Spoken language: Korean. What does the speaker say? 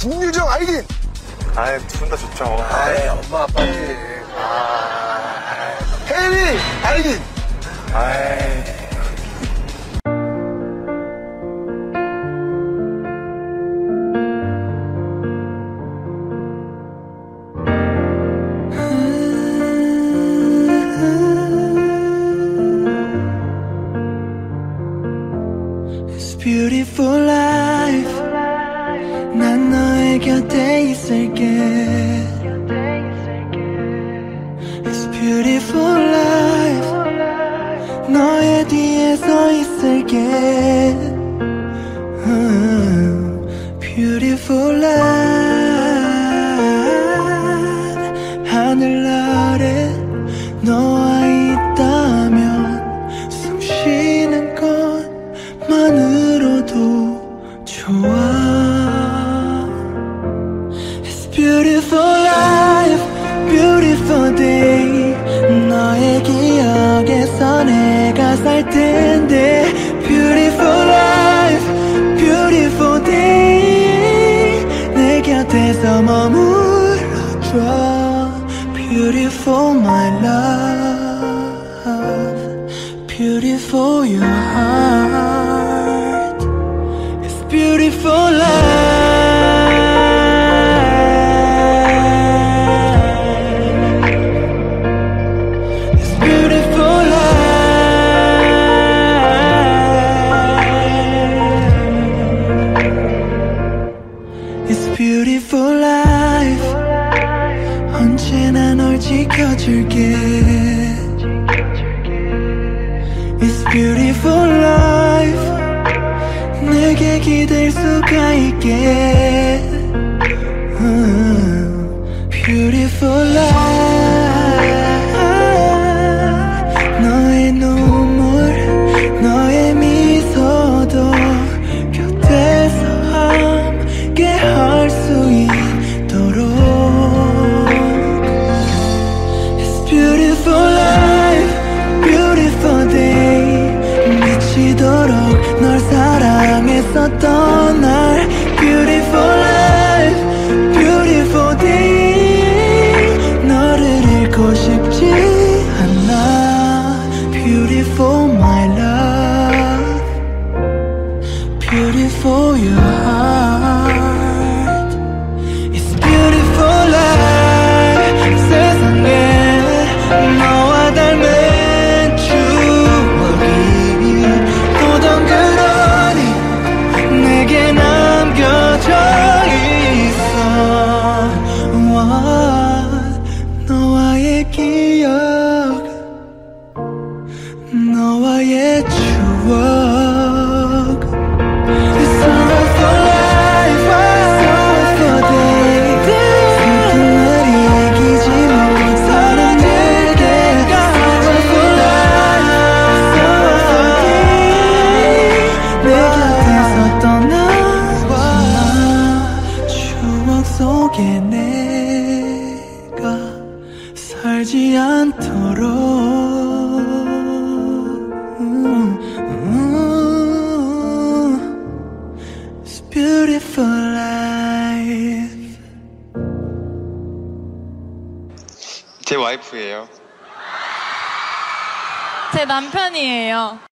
김유정 알긴. 아이, 두분다 좋죠. 아이, 엄마 아빠지. 아, 혜리 알긴. 아이. It's beautiful life 난 너 의 곁에 있을게 It's beautiful life 너의 뒤에 서 있을게 음, Beautiful life 하늘 beautiful life, beautiful day 너의 기억에서 내가 살 텐데 Beautiful life, beautiful day 내 곁에서 머물러줘 Beautiful my love beautiful life 언제나 널 지켜줄게 It's beautiful life 내게 기댈 수가 있게 음, Beautiful life beautiful life, beautiful day 미치도록 널 사랑했었던 날 Beautiful life, beautiful day 너를 잃고 싶지 않아 Beautiful my love Beautiful your heart It's beautiful life 기억 너와의 추억 It's all for life, all for day 슬픈 날 이기지 못하는 내게 All for life, all for day 내 곁에서 떠나와 추억 속에 내가 살지 않도록 음, 음. It's beautiful life 제 와이프예요. 제 남편이에요.